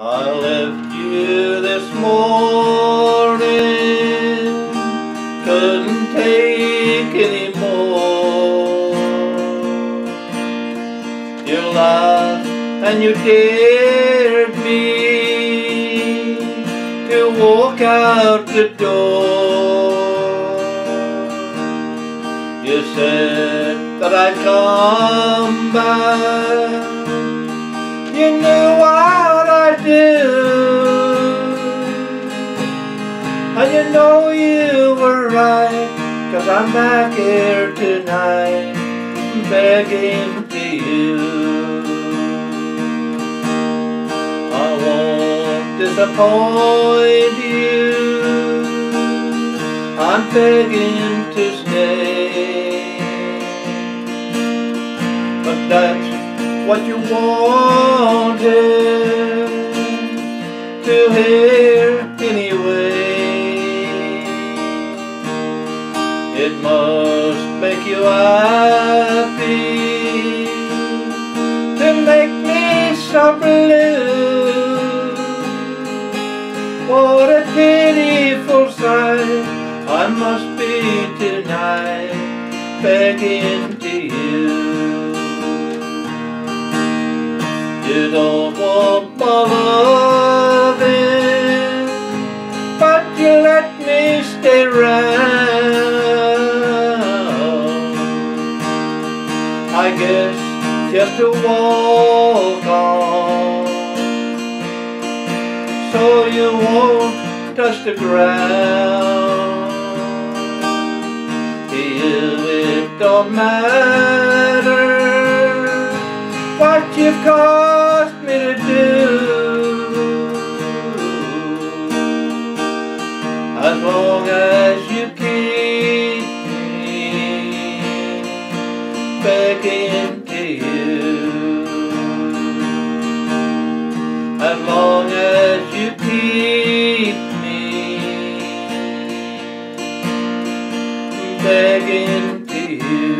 I left you this morning, couldn't take any more. You laughed and you dared me to walk out the door. You said that I'd come back. You know you were right. Cause I'm back here tonight, begging to you. I won't disappoint you. I'm begging to stay. But that's what you wanted to hear anyway. It must make you happy to make me so blue. What a pitiful sight I must be tonight, begging to you. You don't want my loving, I guess just to walk on, so you won't touch the ground. You it don't matter what you've caused me to do As long as you keep back into you. As long as you keep me begging to you.